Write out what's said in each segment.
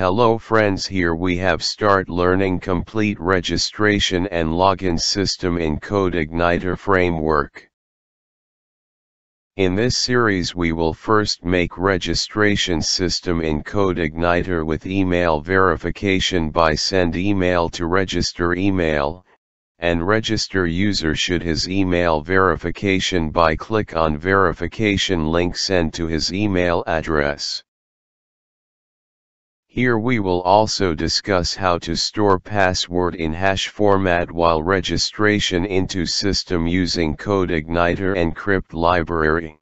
Hello friends here we have start learning complete registration and login system in CodeIgniter framework. In this series we will first make registration system in CodeIgniter with email verification by send email to register email, and register user should his email verification by click on verification link send to his email address. Here we will also discuss how to store password in hash format while registration into system using CodeIgniter Encrypt library.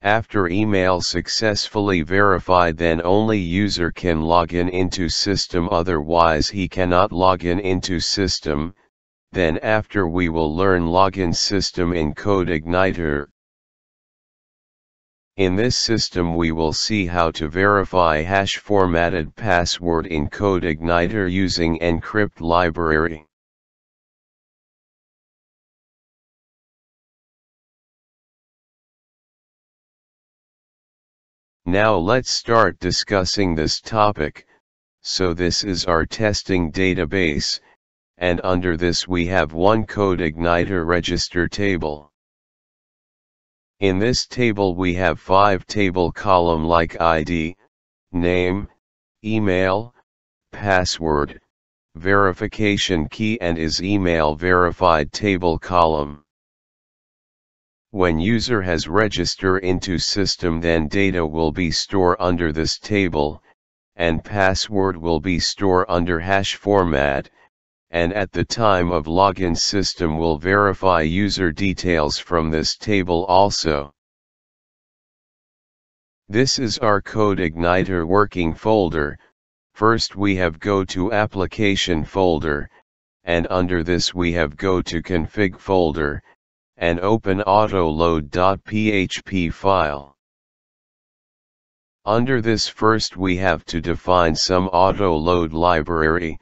After email successfully verified then only user can login into system otherwise he cannot login into system, then after we will learn login system in CodeIgniter, in this system we will see how to verify hash formatted password in CodeIgniter using encrypt library. Now let's start discussing this topic, so this is our testing database, and under this we have one CodeIgniter register table. In this table we have five table column like ID, name, email, password, verification key and is email verified table column. When user has register into system then data will be store under this table, and password will be store under hash format, and at the time of login system will verify user details from this table also. This is our CodeIgniter working folder, first we have go to application folder, and under this we have go to config folder, and open autoload.php file. Under this first we have to define some autoload library,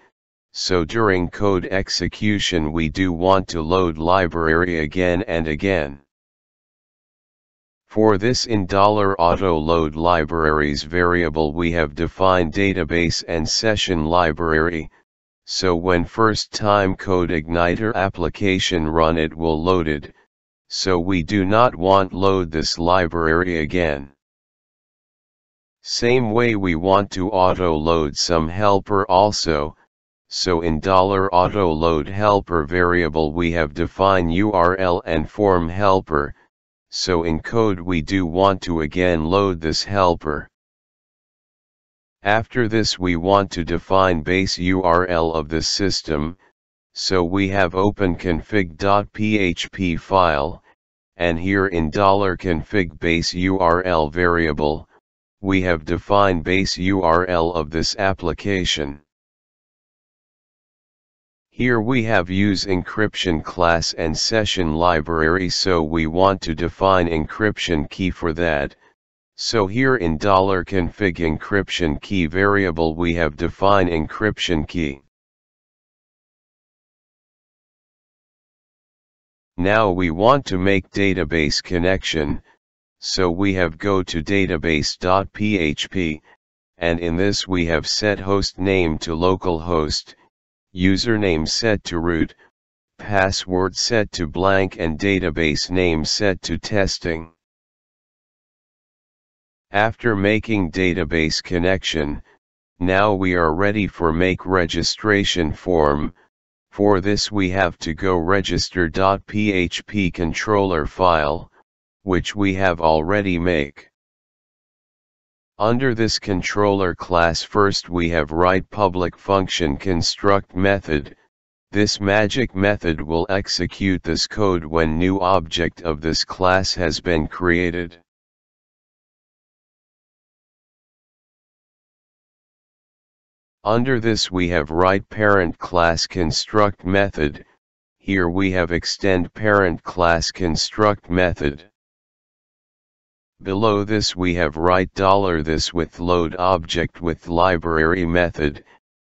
so during code execution we do want to load library again and again. For this in $auto-load libraries variable we have defined database and session library, so when first time CodeIgniter application run it will loaded, so we do not want load this library again. Same way we want to auto load some helper also, so in $auto load helper variable we have define URL and form helper, so in code we do want to again load this helper. After this we want to define base URL of the system, so we have open config.php file, and here in dollar $config base URL variable, we have defined base URL of this application. Here we have use encryption class and session library so we want to define encryption key for that. So here in $config encryption key variable we have define encryption key. Now we want to make database connection, so we have go to database.php, and in this we have set host name to localhost, username set to root, password set to blank and database name set to testing. After making database connection, now we are ready for make registration form, for this we have to go register.php controller file, which we have already make. Under this controller class first we have write public function construct method, this magic method will execute this code when new object of this class has been created. Under this we have write parent class construct method, here we have extend parent class construct method. Below this we have write dollar $this with load object with library method,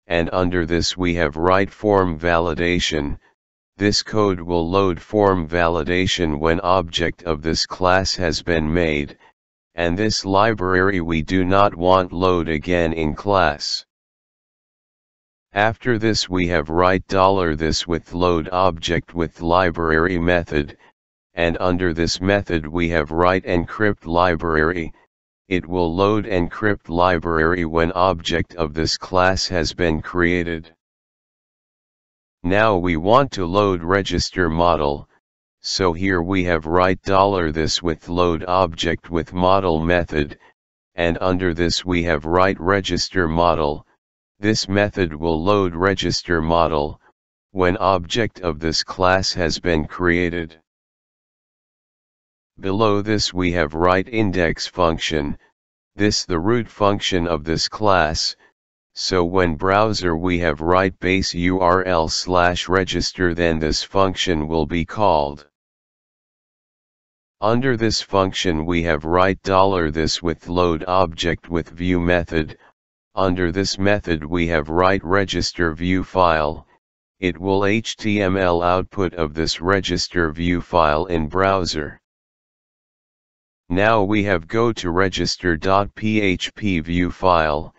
and under this we have write form validation, this code will load form validation when object of this class has been made, and this library we do not want load again in class. After this we have write dollar $this with load object with library method, and under this method we have write encrypt library, it will load encrypt library when object of this class has been created. Now we want to load register model, so here we have write dollar $this with load object with model method, and under this we have write register model, this method will load register model, when object of this class has been created. Below this we have write index function, this the root function of this class, so when browser we have write base URL slash register then this function will be called. Under this function we have write dollar $this with load object with view method, under this method we have write register view file, it will HTML output of this register view file in browser. Now we have go to register.php view file,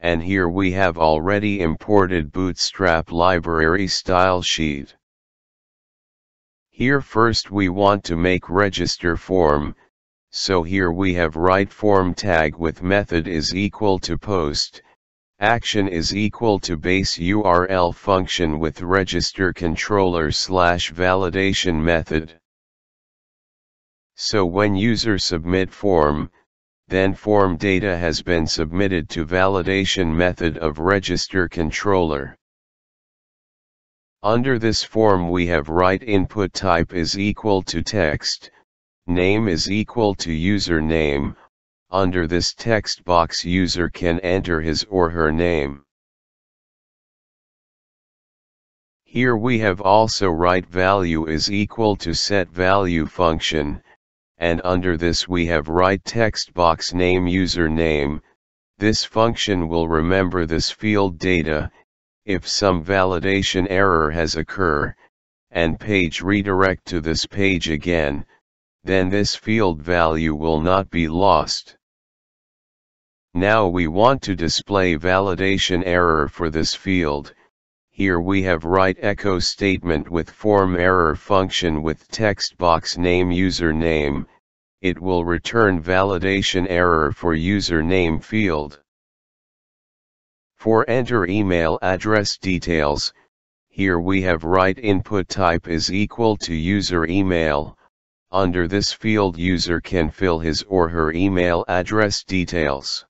and here we have already imported bootstrap library style sheet. Here first we want to make register form, so here we have write form tag with method is equal to post, action is equal to base URL function with register controller slash validation method. So when user submit form, then form data has been submitted to validation method of register controller. Under this form we have write input type is equal to text, name is equal to username, under this text box user can enter his or her name. Here we have also write value is equal to set value function, and under this we have write text box name username, this function will remember this field data, if some validation error has occur, and page redirect to this page again, then this field value will not be lost. Now we want to display validation error for this field, here we have write echo statement with form error function with text box name username, it will return validation error for username field. For enter email address details, here we have write input type is equal to user email, under this field user can fill his or her email address details.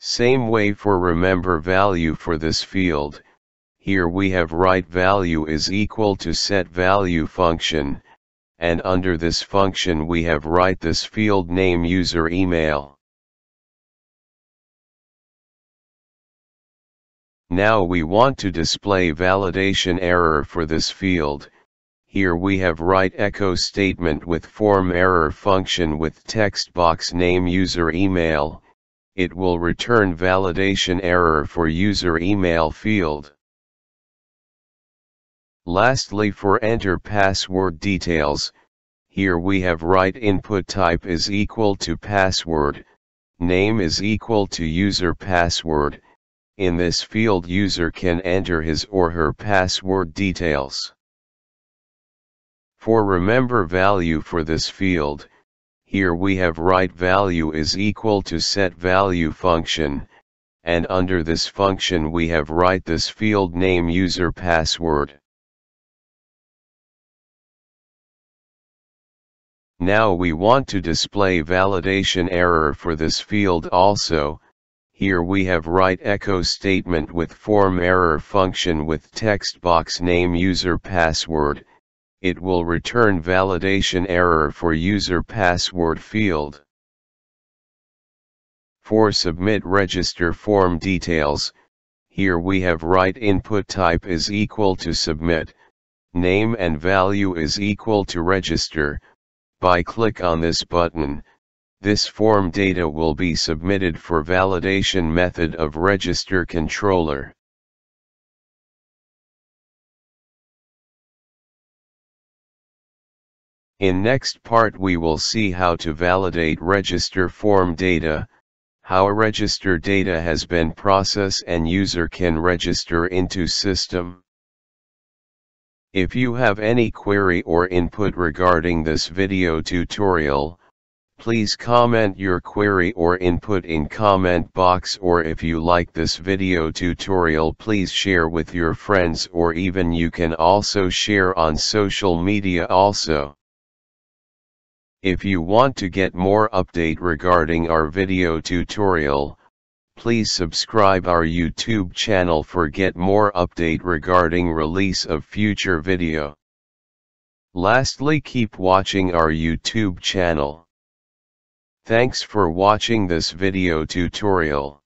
Same way for remember value for this field, here we have write value is equal to set value function, and under this function we have write this field name user email. Now we want to display validation error for this field, here we have write echo statement with form error function with text box name user email, it will return validation error for user email field. Lastly for enter password details, here we have write input type is equal to password, name is equal to user password, in this field user can enter his or her password details. For remember value for this field, here we have write value is equal to set value function, and under this function we have write this field name user password. Now we want to display validation error for this field also, here we have write echo statement with form error function with text box name user password, it will return validation error for user password field. For submit register form details, here we have write input type is equal to submit, name and value is equal to register, by click on this button, this form data will be submitted for validation method of register controller. In next part we will see how to validate register form data, how register data has been processed and user can register into system. If you have any query or input regarding this video tutorial, please comment your query or input in comment box or if you like this video tutorial please share with your friends or even you can also share on social media also. If you want to get more update regarding our video tutorial, please subscribe our YouTube channel for get more update regarding release of future video. Lastly keep watching our YouTube channel. Thanks for watching this video tutorial.